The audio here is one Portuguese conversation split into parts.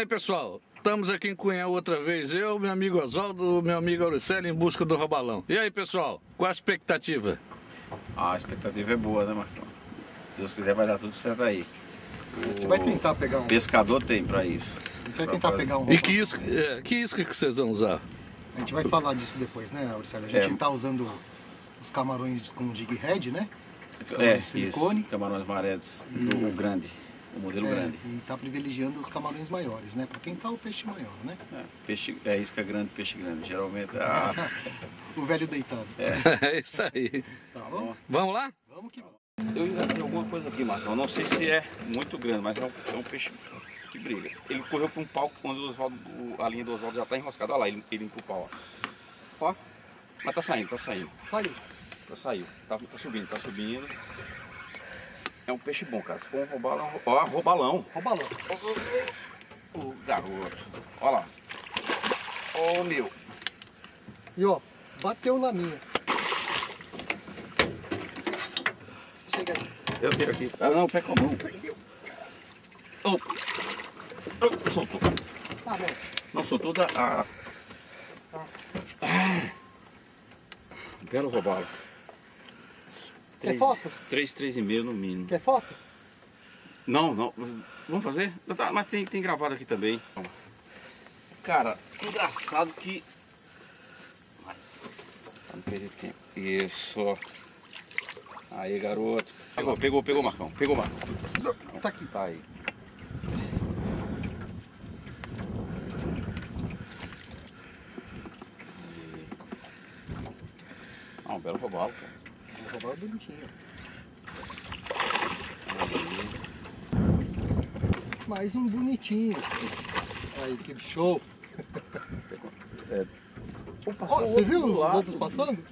Aí pessoal, estamos aqui em Cunhã outra vez, eu, meu amigo Oswaldo, meu amigo Auricélio em busca do robalão. E aí pessoal, qual a expectativa? Ah, a expectativa é boa, né, Marcão? Se Deus quiser vai dar tudo certo aí. A gente vai tentar pegar um. Pescador tem pra isso. A gente vai Pra tentar fazer. pegar um. E que isca, é, que isca que vocês vão usar? A gente vai falar disso depois, né, Auricélio? A gente É. tá usando os camarões com jig head, né? É, Camarões de silicone. isso. Camarões maredos, do o grande, o modelo É, grande. e tá privilegiando os camarões maiores, né? Pra tentar o peixe maior, né? É, peixe, é isca grande, peixe grande. Geralmente, ah, O velho deitado. É isso aí. Tá bom? Vamos lá? Vamos que vamos. eu ainda tenho alguma coisa aqui, Marcão. Não sei se é muito grande, mas é um, é um peixe que briga. Ele correu para um pau quando a linha do Oswaldo já tá enroscada. Olha lá, ele, ele o pau, ó. Ó, mas tá saindo, tá saindo. Saiu. Já saiu. Tá, tá subindo, tá subindo. É um peixe bom, cara. Se for um robalão. Ó, robalão. Robalão. O garoto. Olha lá. Ô meu. E ó, bateu na minha. Chega aí. Eu tenho aqui. Ah, não, pé com a mão. Oh. Oh, soltou. Tá bom. Não, soltou da. Ah. Ah. Belo robalo. Quer Três- foto? Três, três e meio no mínimo. Quer foto? Não, não. Vamos fazer? Tá, Mas tem, tem gravado aqui também. Cara, engraçado que. Vai. Pra não perder tempo. Isso. Aí, garoto. Pegou, pegou, pegou, Marcão. Pegou, Marcão. Tá aqui. Tá aí. Ah, um belo robalo, cara. Robalo bonitinho. Mais um bonitinho. Aí, que show. Pô, Ó, você viu os lado, outros passando?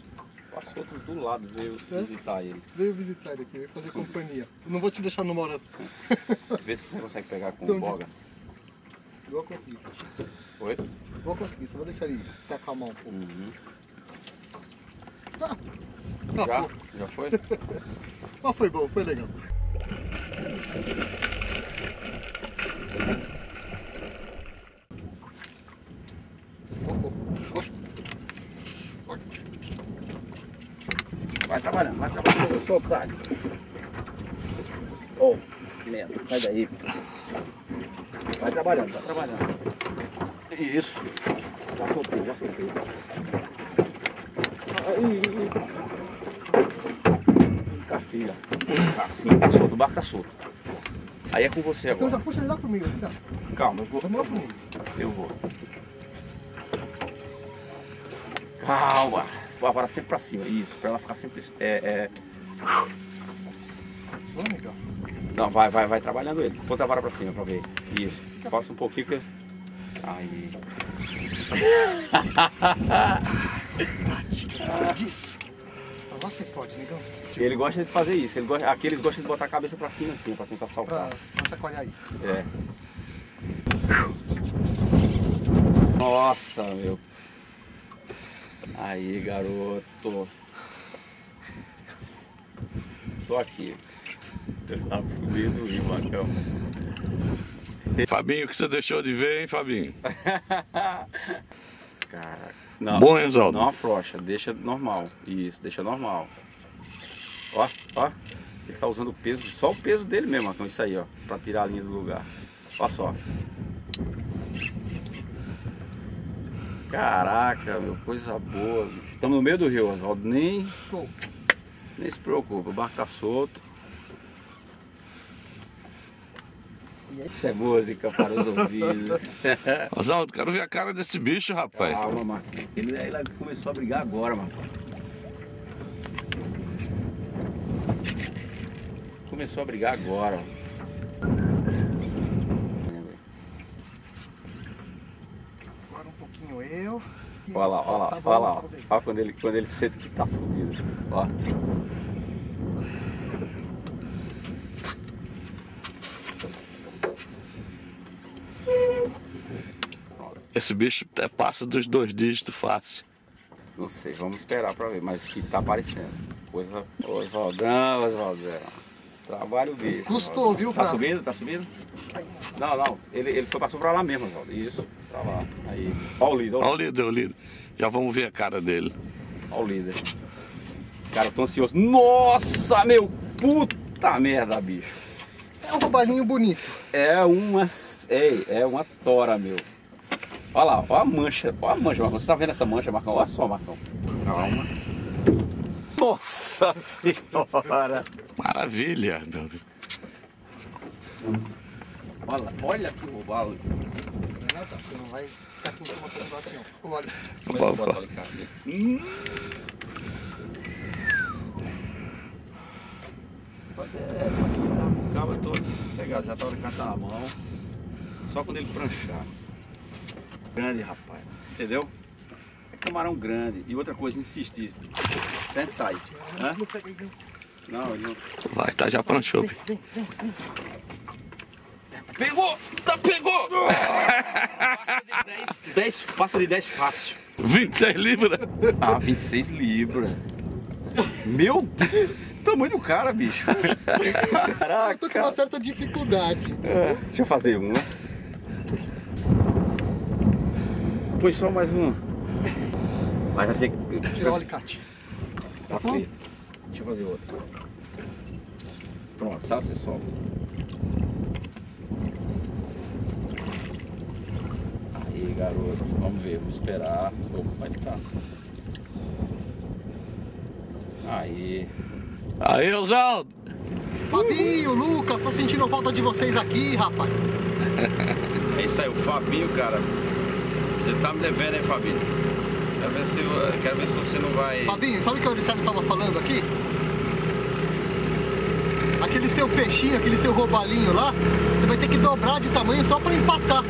Passou outro do lado, veio É? visitar ele. Veio visitar ele aqui, veio fazer companhia. Não vou te deixar hora. Vê se você consegue pegar com Então, o boga. Vou conseguir. Oi? Vou conseguir, só vou deixar ele se acalmar um pouco. Uhum. Ah, Já? acabou. Já foi? Mas foi bom, foi legal. Vai trabalhando, vai trabalhando. Eu sou otário. Ô, merda, sai daí. Vai trabalhando, vai trabalhando. Isso. Já soltei, já soltei. Aí. Cartilha. Assim, tá solto, o barco tá solto. Aí é com você Então já agora. puxa ele lá comigo, Marcelo. Calma, eu vou. Vamos lá comigo. Eu vou. Calma. Vou para sempre pra cima. Isso, pra ela ficar sempre. É, é... Só legal. Não, vai, vai, vai trabalhando ele. Bota a vara pra cima pra ver. Isso. Passa um pouquinho que. Aí. Disso. Pra lá você pode, negão. Ele gosta de fazer isso. Ele gosta... Aqui eles gostam de botar a cabeça pra cima assim, pra tentar Pra, saltar. pra chacoalhar isso. É. Nossa, meu. Aí, garoto. Tô aqui. Do rio, Marcão. Fabinho, o que você deixou de ver, hein, Fabinho? Cara. Não, Bom, não afrouxa, deixa normal. Isso, deixa normal. Ó, ó. Ele tá usando o peso, só o peso dele mesmo, Marcão. Isso aí, ó. Pra tirar a linha do lugar. Olha só. Caraca, meu, coisa boa. Estamos no meio do rio, Oswaldo. Nem, nem se preocupa, o barco tá solto. E aí, Isso é música para os ouvidos. Oswaldo, quero ver a cara desse bicho, rapaz. Calma, Marcão. Ele, ele começou a brigar agora, Marcão. Começou a brigar agora. agora um pouquinho eu. Olha lá, olha lá, olha lá. tá. Olha quando ele, quando ele sente que tá fudido. Ó. Esse bicho é, passa dos dois dígitos fácil. Não sei, vamos esperar pra ver, mas que tá aparecendo. Coisa. Oswaldão, Oswaldão. Trabalho bicho. Custou, Oswaldão. viu, Tá cara? subindo? Tá subindo? Não, não. Ele, ele foi, passou pra lá mesmo, Oswaldo. Isso, pra lá. Aí. Ó o líder, ó, Olha o líder, o líder. Já vamos ver a cara dele. ó o líder. Cara, eu tô ansioso. Nossa, meu! Puta merda, bicho. É um roubalinho bonito. É uma. Ei, é uma tora, meu. Olha lá, olha a mancha. Olha a mancha, Marcão. Você tá vendo essa mancha, Marcão? Olha só, Marcão. Calma. Nossa senhora! Maravilha, meu amigo. Olha, olha que tá, você não vai ficar aqui em cima fazendo latinho. Olha, Como é que bota o? Hum. Acaba todo aqui sossegado, já tá o alicate na mão. Só quando ele pranchar. Grande, rapaz. Entendeu? É camarão grande. E outra coisa, insistir. Sente sai. Hã? não não. Vai, tá já pranchou. Vem, vem, vem, vem. Pegou! Tá, pegou! passa de 10, 10, passa de 10 fácil. 26 libras. Ah, 26 libras. Meu Deus! Tamanho do cara, bicho. Eu tô com Caraca. uma certa dificuldade. É, deixa eu fazer uma. Põe só mais uma. Mas vai ter que. Tirar o alicate. Tá feio. Deixa eu fazer outra. Pronto, sabe? Você solta. Aí, garoto. Vamos ver, vamos esperar. Opa, vai ficar. Aí. Aí, Oswaldo. Fabinho, Lucas, tô sentindo falta de vocês aqui, rapaz. É isso aí, o Fabinho, cara. Você tá me devendo, hein, Fabinho? Quero ver se, eu- quero ver se você não vai. Fabinho, sabe o que o Auricélio tava falando aqui? Aquele seu peixinho, aquele seu roubalinho lá, você vai ter que dobrar de tamanho só pra empatar.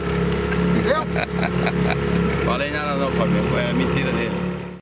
Entendeu? Falei nada não, Fabinho. É mentira dele.